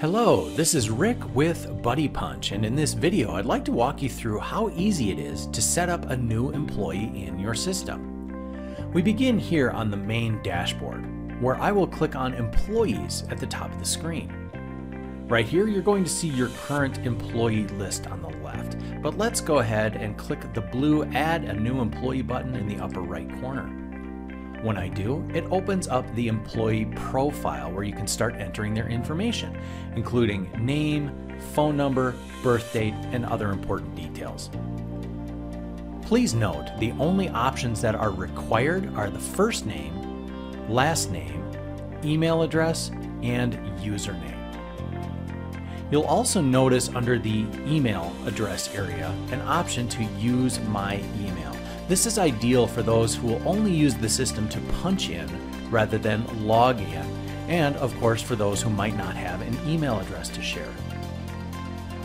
Hello, this is Rick with Buddy Punch, and in this video I'd like to walk you through how easy it is to set up a new employee in your system. We begin here on the main dashboard, where I will click on Employees at the top of the screen. Right here you're going to see your current employee list on the left, but let's go ahead and click the blue Add a New Employee button in the upper right corner. When I do, it opens up the employee profile where you can start entering their information, including name, phone number, birth date, and other important details. Please note the only options that are required are the first name, last name, email address, and username. You'll also notice under the email address area an option to use my email. This is ideal for those who will only use the system to punch in rather than log in, and of course for those who might not have an email address to share.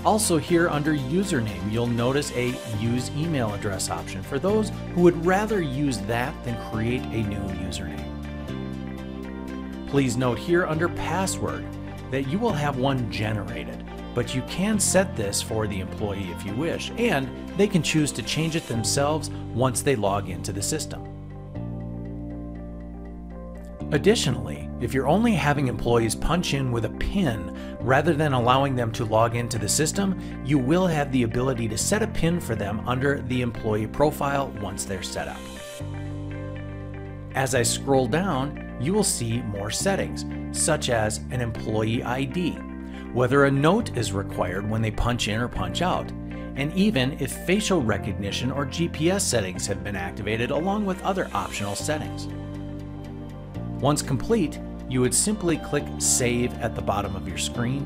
Also here under username, you'll notice a use email address option for those who would rather use that than create a new username. Please note here under password that you will have one generated but you can set this for the employee if you wish, and they can choose to change it themselves once they log into the system. Additionally, if you're only having employees punch in with a PIN rather than allowing them to log into the system, you will have the ability to set a PIN for them under the employee profile once they're set up. As I scroll down, you will see more settings, such as an employee ID, whether a note is required when they punch in or punch out, and even if facial recognition or GPS settings have been activated along with other optional settings. Once complete, you would simply click Save at the bottom of your screen,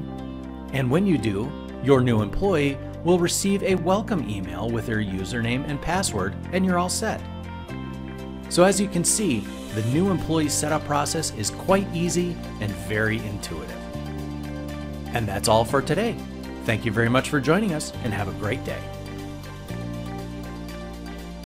and when you do, your new employee will receive a welcome email with their username and password, and you're all set. So as you can see, the new employee setup process is quite easy and very intuitive. And that's all for today. Thank you very much for joining us and have a great day.